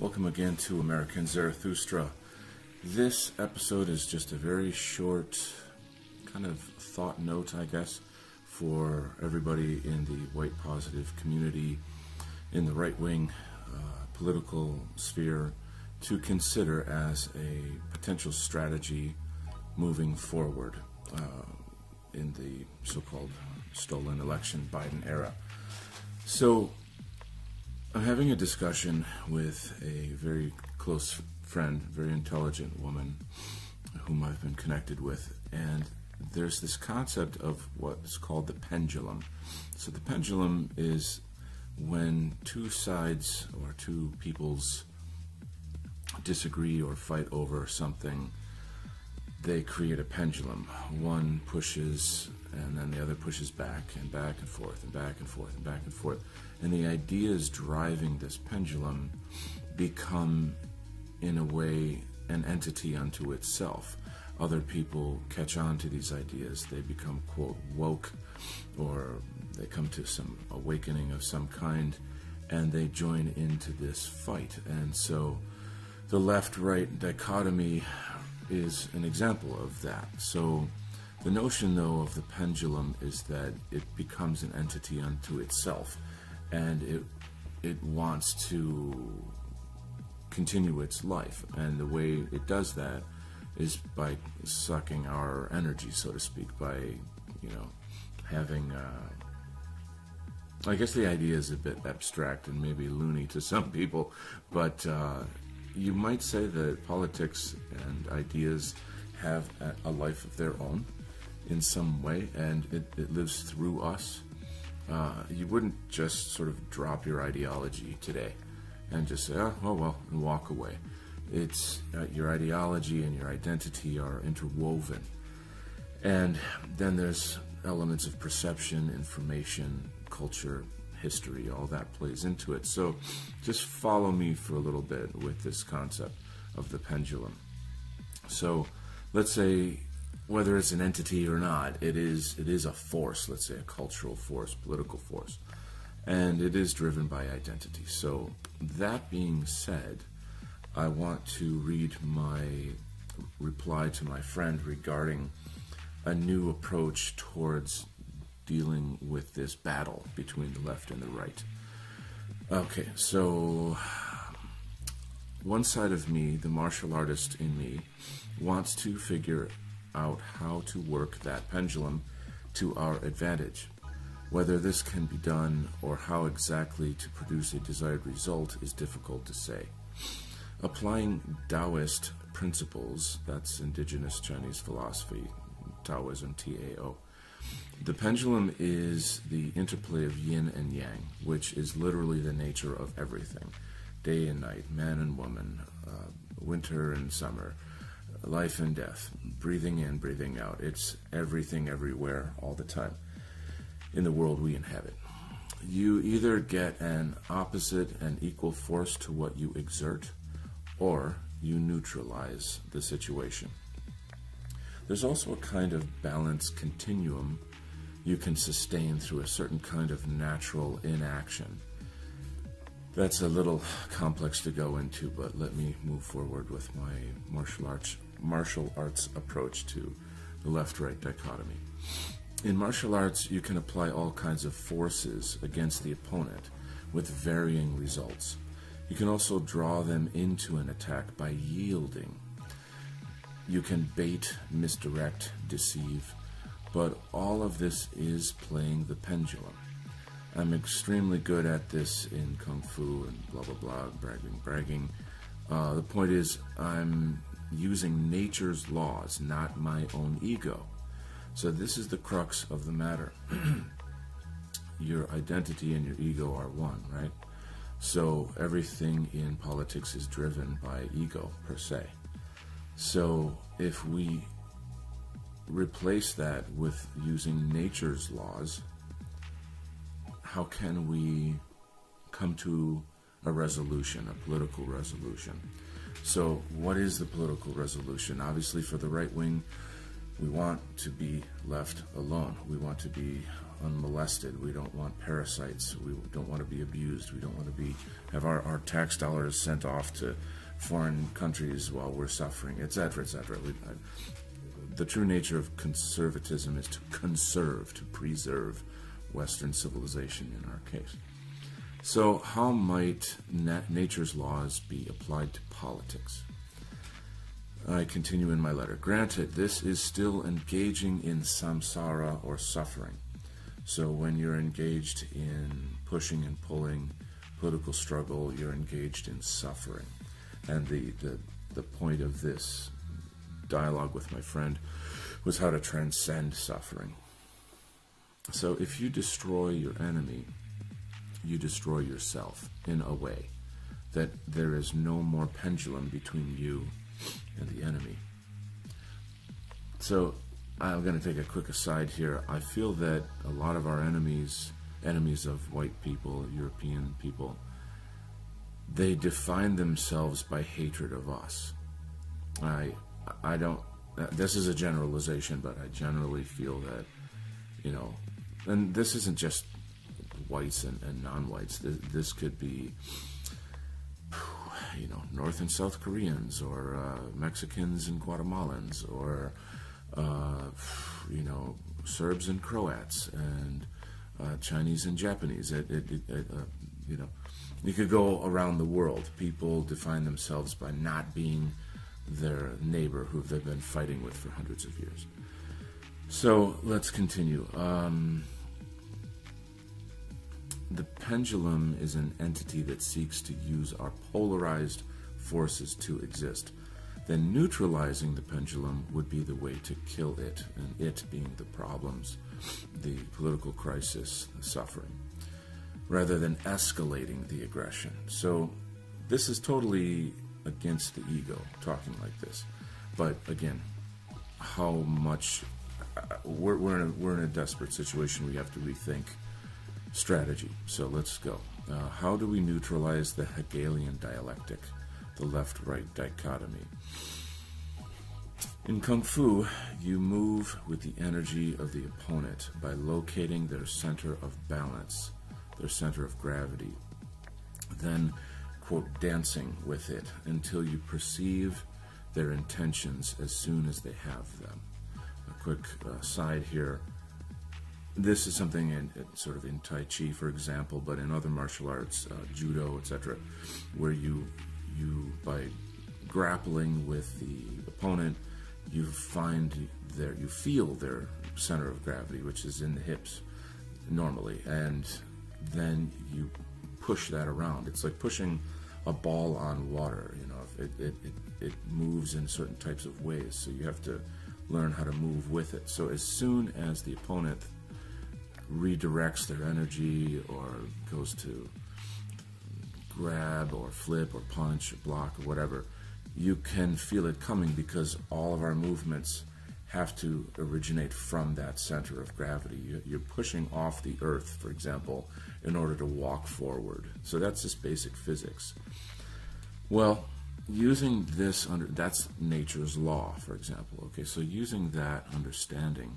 Welcome again to American Zarathustra. This episode is just a very short kind of thought note, I guess, for everybody in the white positive community, in the right wing uh, political sphere, to consider as a potential strategy moving forward uh, in the so called stolen election Biden era. So, I'm having a discussion with a very close friend, very intelligent woman whom I've been connected with, and there's this concept of what's called the pendulum. So the pendulum is when two sides or two peoples disagree or fight over something, they create a pendulum. One pushes and then the other pushes back and back and forth and back and forth and back and forth. And the ideas driving this pendulum become, in a way, an entity unto itself. Other people catch on to these ideas. They become, quote, woke, or they come to some awakening of some kind, and they join into this fight. And so the left right dichotomy is an example of that. So the notion, though, of the pendulum is that it becomes an entity unto itself, and it it wants to continue its life, and the way it does that is by sucking our energy, so to speak, by you know having. Uh, I guess the idea is a bit abstract and maybe loony to some people, but uh, you might say that politics and ideas have a life of their own in some way, and it, it lives through us. Uh, you wouldn't just sort of drop your ideology today and just say, oh, oh well, and walk away. It's uh, your ideology and your identity are interwoven. And then there's elements of perception, information, culture, history, all that plays into it. So just follow me for a little bit with this concept of the pendulum. So let's say whether it's an entity or not, it is it is a force, let's say a cultural force, political force, and it is driven by identity. So that being said, I want to read my reply to my friend regarding a new approach towards dealing with this battle between the left and the right. Okay, so one side of me, the martial artist in me, wants to figure out how to work that pendulum to our advantage. Whether this can be done or how exactly to produce a desired result is difficult to say. Applying Taoist principles, that's indigenous Chinese philosophy, Taoism, T A O. The pendulum is the interplay of yin and yang, which is literally the nature of everything day and night, man and woman, uh, winter and summer, life and death, breathing in, breathing out. It's everything, everywhere, all the time in the world we inhabit. You either get an opposite and equal force to what you exert, or you neutralize the situation. There's also a kind of balance continuum you can sustain through a certain kind of natural inaction that's a little complex to go into, but let me move forward with my martial arts martial arts approach to the left-right dichotomy. In martial arts, you can apply all kinds of forces against the opponent with varying results. You can also draw them into an attack by yielding. You can bait, misdirect, deceive, but all of this is playing the pendulum. I'm extremely good at this in Kung Fu and blah, blah, blah, bragging, bragging. Uh, the point is, I'm using nature's laws, not my own ego. So this is the crux of the matter. your identity and your ego are one, right? So everything in politics is driven by ego, per se. So if we replace that with using nature's laws, how can we come to a resolution, a political resolution? So, what is the political resolution? Obviously, for the right wing, we want to be left alone. We want to be unmolested. We don't want parasites. We don't want to be abused. We don't want to be have our, our tax dollars sent off to foreign countries while we're suffering, etc., etc. The true nature of conservatism is to conserve, to preserve Western civilization in our case. So, how might nat nature's laws be applied to politics? I continue in my letter. Granted, this is still engaging in samsara or suffering. So, when you're engaged in pushing and pulling political struggle, you're engaged in suffering. And the, the, the point of this dialogue with my friend was how to transcend suffering. So, if you destroy your enemy, you destroy yourself in a way that there is no more pendulum between you and the enemy. So I'm going to take a quick aside here. I feel that a lot of our enemies, enemies of white people, European people, they define themselves by hatred of us. I I don't this is a generalization, but I generally feel that you know, and this isn't just whites and, and non-whites. This, this, could be, you know, North and South Koreans or uh, Mexicans and Guatemalans or, uh, you know, Serbs and Croats and uh, Chinese and Japanese. It, it, it, uh, you know, you could go around the world. People define themselves by not being their neighbor who they've been fighting with for hundreds of years. So let's continue. Um, pendulum is an entity that seeks to use our polarized forces to exist. Then neutralizing the pendulum would be the way to kill it, and it being the problems, the political crisis, the suffering, rather than escalating the aggression. So this is totally against the ego, talking like this. But again, how much uh, we're, we're, in a, we're in a desperate situation. We have to rethink strategy. So let's go. Uh, how do we neutralize the Hegelian dialectic, the left right dichotomy? In Kung Fu, you move with the energy of the opponent by locating their center of balance, their center of gravity. Then, quote, dancing with it until you perceive their intentions as soon as they have them. A quick uh, side here this is something in, sort of in Tai Chi, for example, but in other martial arts, uh, judo, etc., where you you by grappling with the opponent, you find their you feel their center of gravity, which is in the hips normally, and then you push that around. It's like pushing a ball on water. You know, it it, it, it moves in certain types of ways, so you have to learn how to move with it. So as soon as the opponent redirects their energy or goes to grab or flip or punch or block or whatever, you can feel it coming because all of our movements have to originate from that center of gravity. You're pushing off the earth, for example, in order to walk forward. So that's just basic physics. Well, using this under that's nature's law, for example. Okay, so using that understanding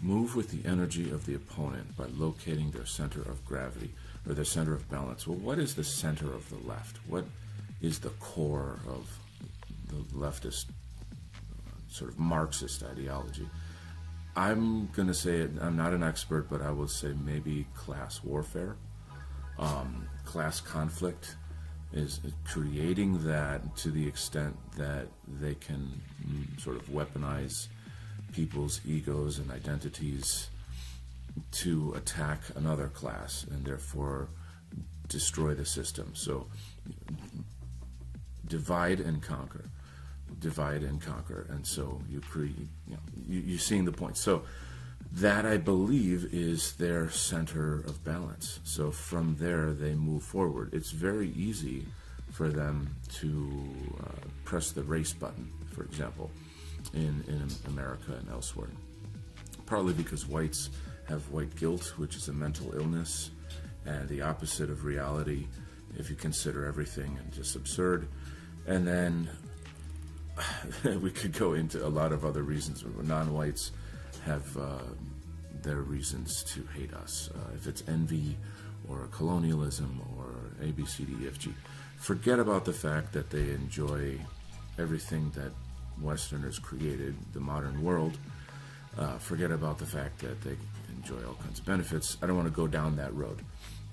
Move with the energy of the opponent by locating their center of gravity or their center of balance. Well, what is the center of the left? What is the core of the leftist uh, sort of Marxist ideology? I'm going to say I'm not an expert, but I will say maybe class warfare, um, class conflict is creating that to the extent that they can mm, sort of weaponize people's egos and identities to attack another class and therefore destroy the system. So divide and conquer, divide and conquer, and so you create. You know, you, you're seeing the point. So that I believe is their center of balance. So from there they move forward. It's very easy for them to uh, press the race button, for example in, in America and elsewhere. Partly because whites have white guilt, which is a mental illness, and the opposite of reality if you consider everything and just absurd. And then we could go into a lot of other reasons. Non whites have uh, their reasons to hate us. Uh, if it's envy or colonialism or A, B, C, D, E, F, G, forget about the fact that they enjoy everything that Westerners created, the modern world. Uh, forget about the fact that they enjoy all kinds of benefits. I don't want to go down that road.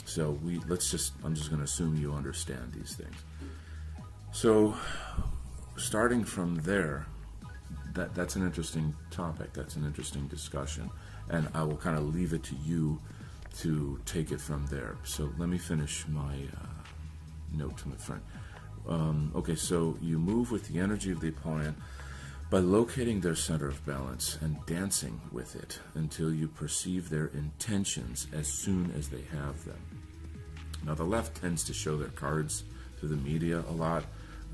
So we let's just I'm just going to assume you understand these things. So starting from there, that that's an interesting topic. That's an interesting discussion, and I will kind of leave it to you to take it from there. So let me finish my uh, note to my friend. Um, okay, so you move with the energy of the opponent by locating their center of balance and dancing with it until you perceive their intentions as soon as they have them. Now, the left tends to show their cards to the media a lot.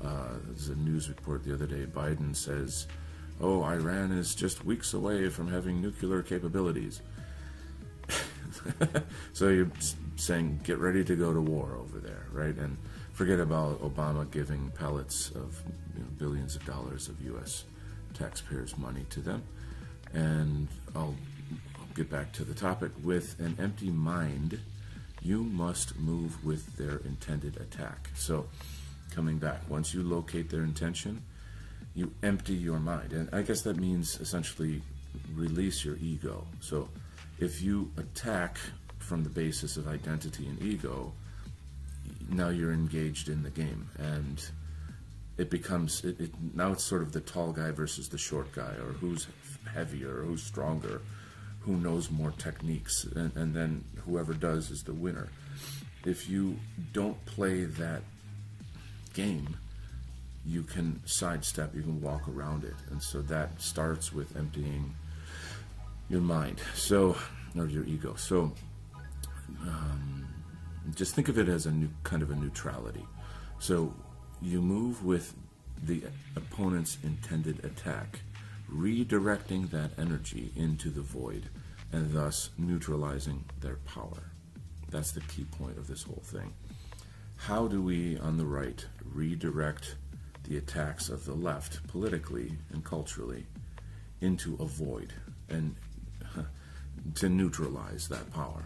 Uh, there's a news report the other day. Biden says, Oh, Iran is just weeks away from having nuclear capabilities. so you're saying, Get ready to go to war over there, right? And forget about Obama giving pellets of you know, billions of dollars of U.S. taxpayers' money to them. And I'll, I'll get back to the topic. With an empty mind, you must move with their intended attack. So, coming back, once you locate their intention, you empty your mind. And I guess that means essentially release your ego. So, if you attack from the basis of identity and ego, now you're engaged in the game. And it becomes, it, it, now it's sort of the tall guy versus the short guy, or who's heavier, or who's stronger who knows more techniques, and, and then whoever does is the winner. If you don't play that game, you can sidestep, you can walk around it. And so that starts with emptying your mind, so, or your ego. So, um, just think of it as a new kind of a neutrality. So, you move with the opponent's intended attack redirecting that energy into the void and thus neutralizing their power. That's the key point of this whole thing. How do we, on the right, redirect the attacks of the left politically and culturally into a void and to neutralize that power?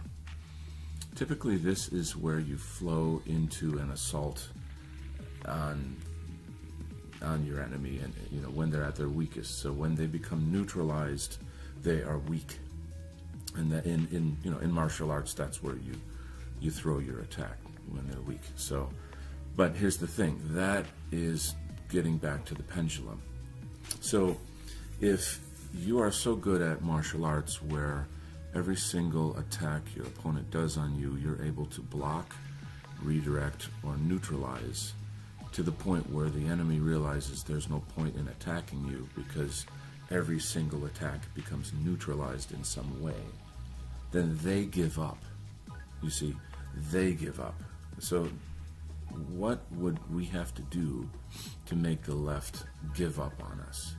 Typically, this is where you flow into an assault on on your enemy and you know when they're at their weakest. So when they become neutralized they are weak. And that in in you know in martial arts that's where you you throw your attack when they're weak. So but here's the thing. That is getting back to the pendulum. So if you are so good at martial arts where every single attack your opponent does on you you're able to block redirect or neutralize to the point where the enemy realizes there's no point in attacking you because every single attack becomes neutralized in some way, then they give up. You see, they give up. So, what would we have to do to make the left give up on us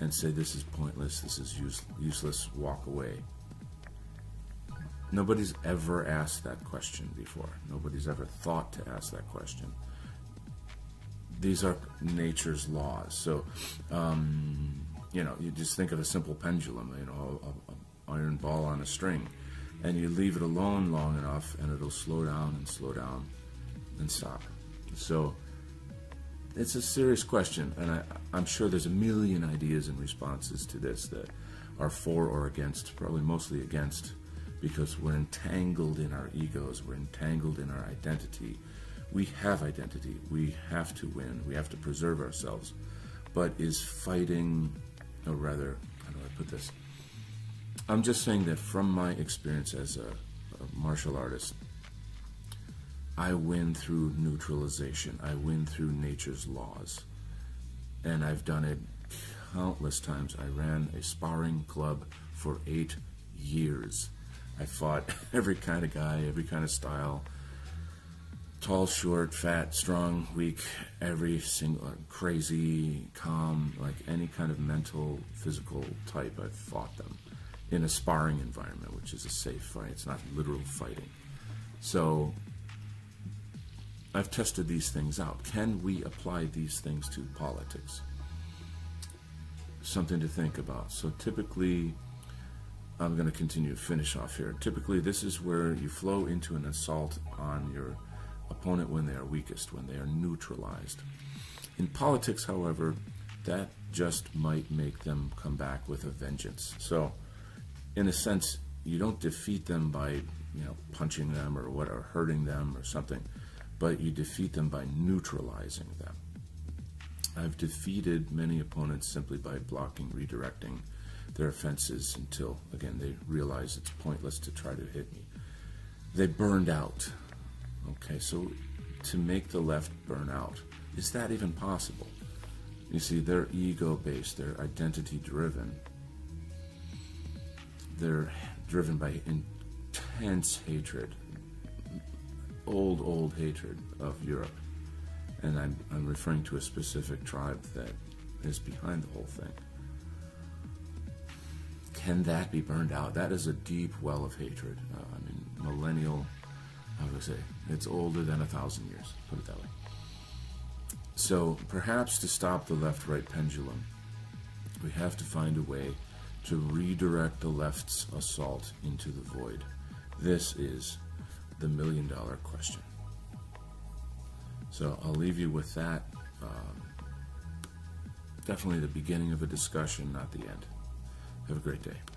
and say, this is pointless, this is use- useless, walk away? Nobody's ever asked that question before. Nobody's ever thought to ask that question these are nature's laws. So, um, you know, you just think of a simple pendulum, you know, an iron ball on a string, and you leave it alone long enough, and it'll slow down and slow down and stop. So, it's a serious question, and I, I'm sure there's a million ideas and responses to this that are for or against, probably mostly against, because we're entangled in our egos, we're entangled in our identity we have identity. We have to win. We have to preserve ourselves. But is fighting, or rather, how do I put this? I'm just saying that from my experience as a, a martial artist, I win through neutralization. I win through nature's laws. And I've done it countless times. I ran a sparring club for eight years. I fought every kind of guy, every kind of style tall, short, fat, strong, weak, every single, uh, crazy, calm, like any kind of mental, physical type, I've fought them in a sparring environment, which is a safe fight. It's not literal fighting. So I've tested these things out. Can we apply these things to politics? Something to think about. So typically, I'm going to continue to finish off here. Typically, this is where you flow into an assault on your opponent when they are weakest, when they are neutralized. In politics, however, that just might make them come back with a vengeance. So, in a sense, you don't defeat them by, you know, punching them or what, or hurting them or something, but you defeat them by neutralizing them. I've defeated many opponents simply by blocking, redirecting their offenses until, again, they realize it's pointless to try to hit me. They burned out. Okay, so to make the left burn out, is that even possible? You see, they're ego based, they're identity driven. They're driven by intense hatred, old, old hatred of Europe. And I'm, I'm referring to a specific tribe that is behind the whole thing. Can that be burned out? That is a deep well of hatred. Uh, I mean, millennial, I would I say, it's older than a thousand years, put it that way. So perhaps to stop the left right pendulum, we have to find a way to redirect the left's assault into the void. This is the million dollar question. So I'll leave you with that. Um, definitely the beginning of a discussion, not the end. Have a great day.